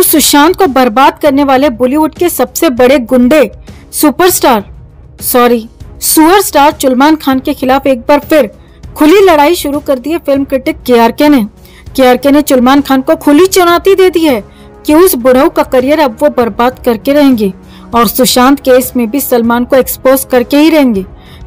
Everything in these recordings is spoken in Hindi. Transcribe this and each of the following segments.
तो सुशांत को बर्बाद करने वाले बॉलीवुड के सबसे बड़े गुंडे, सुपरस्टार, सॉरी सुअर स्टार सलमान खान के खिलाफ एक बार फिर खुली लड़ाई शुरू कर दी है फ़िल्म क्रिटिक के आर के ने। के आर के ने सलमान खान को खुली चुनौती दे दी है कि उस बुढ़ऊ का करियर अब वो बर्बाद करके रहेंगे और सुशांत केस में भी सलमान को एक्सपोज करके ही रहेंगे।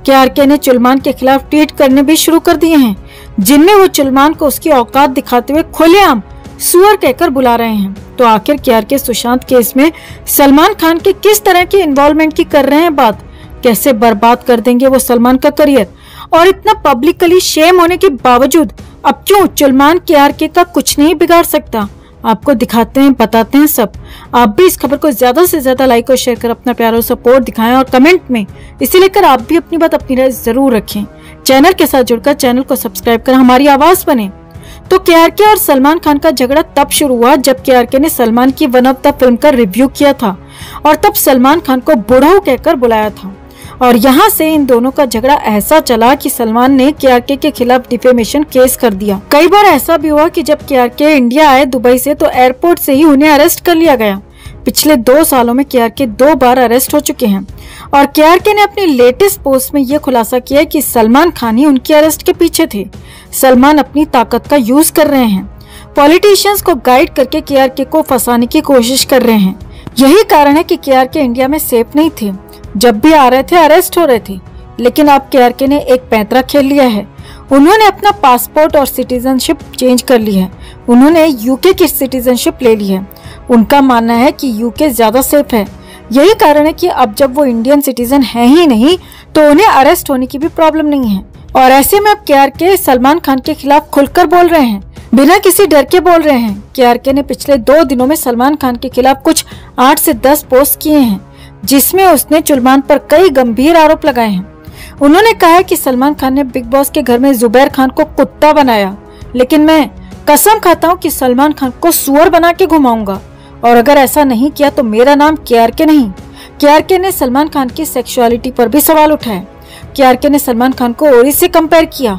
के ने सलमान के खिलाफ ट्वीट करने भी शुरू कर दिए हैं, जिनमें वो सलमान को उसकी औकात दिखाते हुए खुलेआम सुअर कहकर बुला रहे हैं। तो आखिर के आर के सुशांत केस में सलमान खान के किस तरह की इन्वॉल्वमेंट की कर रहे हैं बात? कैसे बर्बाद कर देंगे वो सलमान का करियर? और इतना पब्लिकली शेम होने के बावजूद अब क्यों सलमान के आर के का कुछ नहीं बिगाड़ सकता? आपको दिखाते हैं, बताते हैं सब। आप भी इस खबर को ज़्यादा से ज़्यादा लाइक और शेयर कर अपना प्यार और सपोर्ट दिखाएँ और कमेंट में। इसे लेकर आप भी अपनी बात अपनी राय ज़रूर रखें। चैनल के साथ जुड़कर चैनल को सब्सक्राइब कर, हमारी आवाज़ बने। तो के और सलमान खान का झगड़ा तब शुरू हुआ जब के ने सलमान की वन ऑफ़ द फ़िल्म का रिव्यू किया था और तब सलमान खान को बुढ़ऊ कहकर बुलाया था। और यहाँ से इन दोनों का झगड़ा ऐसा चला कि सलमान ने के के खिलाफ डिफेमेशन केस कर दिया। कई बार ऐसा भी हुआ कि जब के इंडिया आए दुबई से तो एयरपोर्ट से ही उन्हें अरेस्ट कर लिया गया। पिछले दो सालों में के दो बार अरेस्ट हो चुके हैं। और के ने अपनी लेटेस्ट पोस्ट में ये खुलासा किया कि सलमान खान ही उनकी अरेस्ट के पीछे थे। सलमान अपनी ताकत का यूज़ कर रहे हैं। पॉलिटिशियंस को गाइड करके के को फंसाने की कोशिश कर रहे हैं। यही कारण है कि के इंडिया में सेफ़ नहीं थे। जब भी आ रहे थे, अरेस्ट हो रहे थे। लेकिन अब के ने एक पैंतरा खेल लिया है। उन्होंने अपना पासपोर्ट और सिटीजनशिप चेंज कर ली है। उन्होंने यूके की सिटीजनशिप ले ली है। उनका मानना है कि यूके ज़्यादा सेफ़ है। यही कारण है कि अब जब वो इंडियन सिटीजन है ही नहीं तो उन्हें अरेस्ट होने की भी प्रॉब्लम नहीं है। और ऐसे में अब के आर के सलमान खान के खिलाफ खुलकर बोल रहे हैं। बिना किसी डर के बोल रहे हैं। के आर के ने पिछले दो दिनों में सलमान खान के खिलाफ कुछ आठ से दस पोस्ट किए हैं, जिसमें उसने सलमान पर कई गंभीर आरोप लगाए हैं। उन्होंने कहा है कि सलमान खान ने बिग बॉस के घर में जुबैर खान को कुत्ता बनाया, लेकिन मैं कसम खाता हूँ कि सलमान खान को सुअर बना के घुमाऊँगा। और अगर ऐसा नहीं किया तो मेरा नाम के नहीं। के ने सलमान खान की सेक्सुअलिटी पर भी सवाल उठाए। के के ने सलमान खान को ओरी से कंपेयर किया।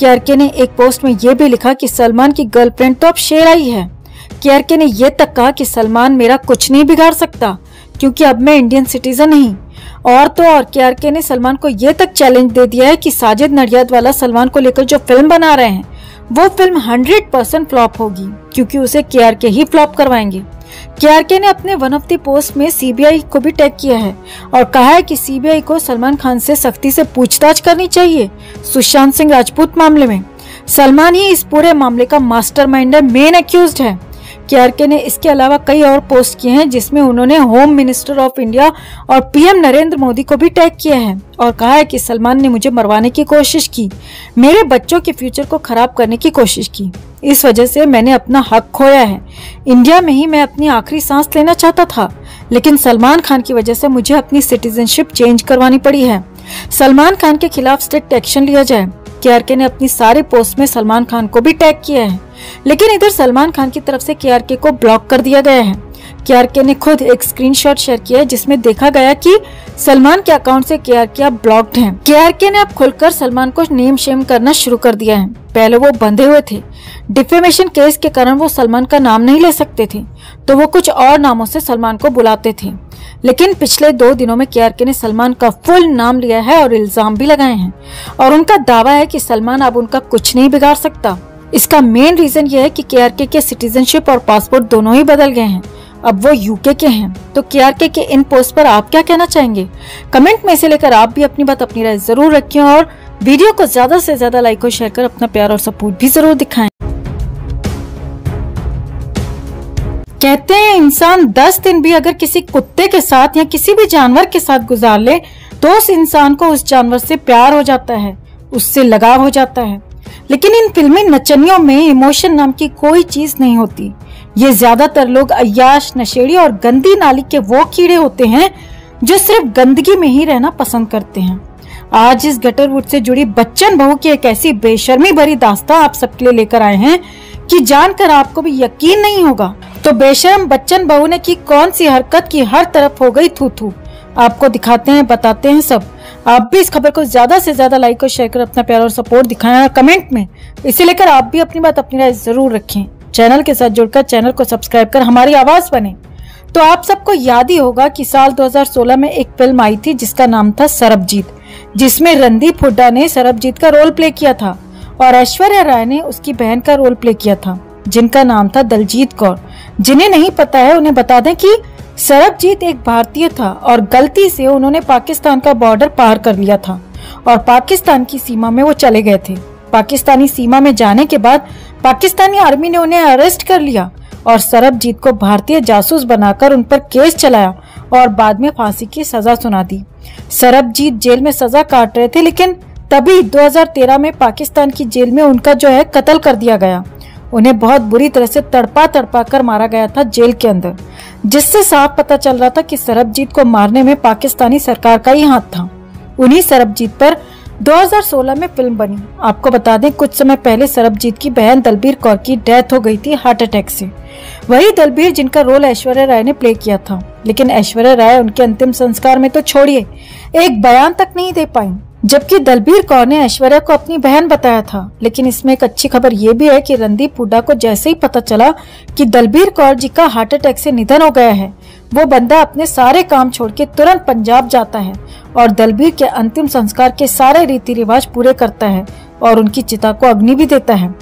के के ने एक पोस्ट में ये भी लिखा कि सलमान की गर्लफ्रेंड तो अब शेर आई है। के के ने यह तक कहा कि सलमान मेरा कुछ नहीं बिगाड़ सकता, क्योंकि अब मैं इंडियन सिटीजन नहीं। और तो और के के ने सलमान को ये तक चैलेंज दे दिया है कि साजिद नडियाद वाला सलमान को लेकर जो फ़िल्म बना रहे हैं, वो फ़िल्म 100 परसेंट फ्लॉप होगी, क्योंकि उसे के के ही फ्लॉप करवाएँगे। के के ने अपने वन ऑफ़ दी पोस्ट में सीबीआई को भी टैग किया है और कहा है कि सीबीआई को सलमान खान से सख्ती से पूछताछ करनी चाहिए सुशांत सिंह राजपूत मामले में। सलमान ही इस पूरे मामले का मास्टरमाइंड है मेन एक्यूज है। के ने इसके अलावा कई और पोस्ट किए हैं जिसमें उन्होंने होम मिनिस्टर ऑफ़ इंडिया और पीएम नरेंद्र मोदी को भी टैग किया है और कहा है कि सलमान ने मुझे मरवाने की कोशिश की, मेरे बच्चों के फ्यूचर को खराब करने की कोशिश की। इस वजह से मैंने अपना हक खोया है। इंडिया में ही मैं अपनी आखिरी सांस लेना चाहता था, लेकिन सलमान खान की वजह से मुझे अपनी सिटीजनशिप चेंज करवानी पड़ी है। सलमान खान के खिलाफ स्ट्रिक्ट एक्शन लिया जाए। के ने अपनी सारे पोस्ट में सलमान खान को भी टैग किया है। लेकिन इधर सलमान खान की तरफ़ से के को ब्लॉक कर दिया गया है। के ने खुद एक स्क्रीनशॉट शेयर किया है, जिसमें देखा गया कि सलमान के अकाउंट से के ब्लॉक्ड हैं। के ने अब खुलकर सलमान को नेम शेम करना शुरू कर दिया है। पहले वो बंधे हुए थे। डिफेमेशन केस के कारण वो सलमान का नाम नहीं ले सकते थे तो वो कुछ और नामों से सलमान को बुलाते थे। लेकिन पिछले दो दिनों में के ने सलमान का फुल नाम लिया है और इल्ज़ाम भी लगाए हैं। और उनका दावा है कि सलमान अब उनका कुछ नहीं बिगाड़ सकता। इसका मेन रीजन ये है कि के के सिटीजनशिप और पासपोर्ट दोनों ही बदल गए हैं। अब वो यूके के हैं। तो के के इन पोस्ट पर आप क्या कहना चाहेंगे? कमेंट में से लेकर आप भी अपनी बात अपनी राय ज़रूर रखें और वीडियो को ज़्यादा से ज़्यादा लाइक और शेयर कर अपना प्यार और सपोर्ट भी ज़रूर दिखाएँ। कहते हैं, इंसान दस दिन भी अगर किसी कुत्ते के साथ या किसी भी जानवर के साथ गुजार ले तो उस इंसान को उस जानवर से प्यार हो जाता है, उससे लगाव हो जाता है। लेकिन इन फिल्मी नचनियों में इमोशन नाम की कोई चीज़ नहीं होती। ये ज़्यादातर लोग अयाश नशेड़ी और गंदी नाली के वो कीड़े होते हैं, जो सिर्फ़ गंदगी में ही रहना पसंद करते हैं। आज इस गटरवुड से जुड़ी बच्चन बहू की एक ऐसी बेशर्मी भरी दास्ता आप सबके लिए लेकर आए हैं कि जानकर आपको भी यकीन नहीं होगा। तो बेशर्म बच्चन बहू ने की कौन सी हरकत की हर तरफ़ हो गई थू थू आपको दिखाते हैं, बताते हैं सब। आप भी इस खबर को ज़्यादा से ज़्यादा लाइक और शेयर कर अपना प्यार और सपोर्ट दिखाएँ और कमेंट में। इसे लेकर आप भी अपनी बात, अपनी राय ज़रूर रखें। चैनल के साथ जुड़कर चैनल को सब्सक्राइब कर हमारी आवाज़ बने। तो आप सबको याद ही होगा कि साल 2016 में एक फ़िल्म आई थी जिसका नाम था सरबजीत, जिसमें रणदीप हुड्डा ने सरबजीत का रोल प्ले किया था और ऐश्वर्या राय ने उसकी बहन का रोल प्ले किया था, जिनका नाम था दलजीत कौर। जिन्हें नहीं पता है, उन्हें बता दें कि सरबजीत एक भारतीय था और गलती से उन्होंने पाकिस्तान का बॉर्डर पार कर लिया था और पाकिस्तान की सीमा में वो चले गए थे। पाकिस्तानी सीमा में जाने के बाद पाकिस्तानी आर्मी ने उन्हें अरेस्ट कर लिया और सरबजीत को भारतीय जासूस बनाकर उन पर केस चलाया और बाद में फांसी की सजा सुना दी। सरबजीत जेल में सजा काट रहे थे, लेकिन तभी 2013 में पाकिस्तान की जेल में उनका जो है कत्ल कर दिया गया। उन्हें बहुत बुरी तरह से तड़पा तड़पा कर मारा गया था जेल के अंदर। जिससे साफ़ पता चल रहा था कि सरबजीत को मारने में पाकिस्तानी सरकार का ही हाथ था। उन्हीं सरबजीत पर 2016 में फ़िल्म बनी। आपको बता दें, कुछ समय पहले सरबजीत की बहन दलबीर कौर की डेथ हो गई थी हार्ट अटैक से। वही दलबीर जिनका रोल ऐश्वर्या राय ने प्ले किया था। लेकिन ऐश्वर्या राय उनके अंतिम संस्कार में तो छोड़िए, एक बयान तक नहीं दे पाई। जबकि दलबीर कौर ने ऐश्वर्या को अपनी बहन बताया था। लेकिन इसमें एक अच्छी खबर ये भी है कि रणदीप हुड्डा को जैसे ही पता चला कि दलबीर कौर जी का हार्ट अटैक से निधन हो गया है, वो बंदा अपने सारे काम छोड़ के तुरंत पंजाब जाता है और दलबीर के अंतिम संस्कार के सारे रीति रिवाज पूरे करता है और उनकी चिता को अग्नि भी देता है।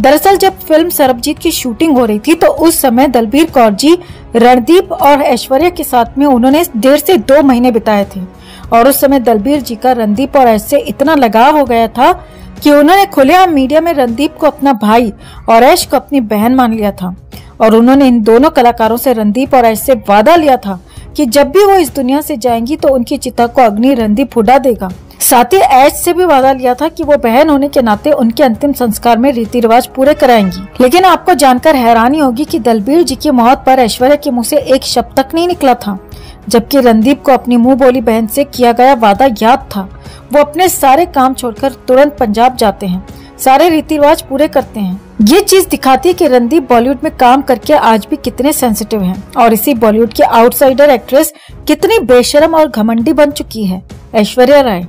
दरअसल जब फ़िल्म सरबजीत की शूटिंग हो रही थी तो उस समय दलबीर कौर जी, रणदीप और ऐश्वर्या के साथ में उन्होंने डेढ़ से दो महीने बिताए थे। और उस समय दलबीर जी का रणदीप और ऐश से इतना लगाव हो गया था कि उन्होंने खुलेआम मीडिया में रणदीप को अपना भाई और ऐश को अपनी बहन मान लिया था। और उन्होंने इन दोनों कलाकारों से रणदीप और ऐश से वादा लिया था कि जब भी वो इस दुनिया से जाएँगी तो उनकी चिता को अग्नि रणदीप उड़ा देगा। साथ ही ऐश से भी वादा लिया था कि वो बहन होने के नाते उनके अंतिम संस्कार में रीति रिवाज पूरे कराएँगी। लेकिन आपको जानकर हैरानी होगी कि दलबीर जी की मौत पर ऐश्वर्या के मुँह से एक शब्द तक नहीं निकला था। जबकि रणदीप को अपनी मुँह बोली बहन से किया गया वादा याद था। वो अपने सारे काम छोड़कर तुरंत पंजाब जाते हैं। सारे रीति रिवाज पूरे करते हैं। ये चीज़ दिखाती है कि रणदीप बॉलीवुड में काम करके आज भी कितने सेंसिटिव हैं। और इसी बॉलीवुड के आउटसाइडर एक्ट्रेस कितनी बेशरम और घमंडी बन चुकी है। ऐश्वर्या राय।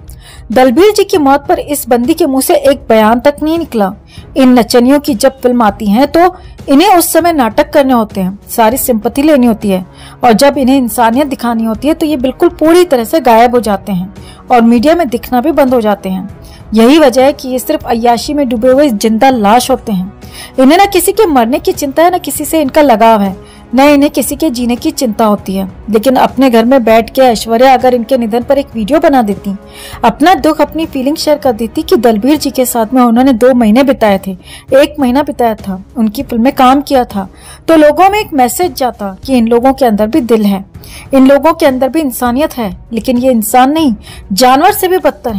दलबीर जी की मौत पर इस बंदी के मुँह से एक बयान तक नहीं निकला। इन नचनियों की जब फ़िल्म आती है तो इन्हें उस समय नाटक करने होते हैं। सारी सिंपति लेनी होती है, और जब इन्हें इंसानियत दिखानी होती है तो ये बिल्कुल पूरी तरह से गायब हो जाते हैं, और मीडिया में दिखना भी बंद हो जाते हैं। यही वजह है कि ये सिर्फ़ अयाशी में डूबे हुए ज़िंदा लाश होते हैं। इन्हें न किसी के मरने की चिंता है, न किसी से इनका लगाव है। न इन्हें किसी के जीने की चिंता होती है। लेकिन अपने घर में बैठ के ऐश्वर्या अगर इनके निधन पर एक वीडियो बना देती, अपना दुख, अपनी फीलिंग शेयर कर देती कि दलबीर जी के साथ में उन्होंने दो महीने बिताए थे। एक महीना बिताया था, उनकी फ़िल्म में काम किया था। तो लोगों में एक मैसेज जाता कि इन लोगों के अंदर भी दिल है। इन लोगों के अंदर भी इंसानियत है, लेकिन ये इंसान नहीं, जानवर से भी बदतर है।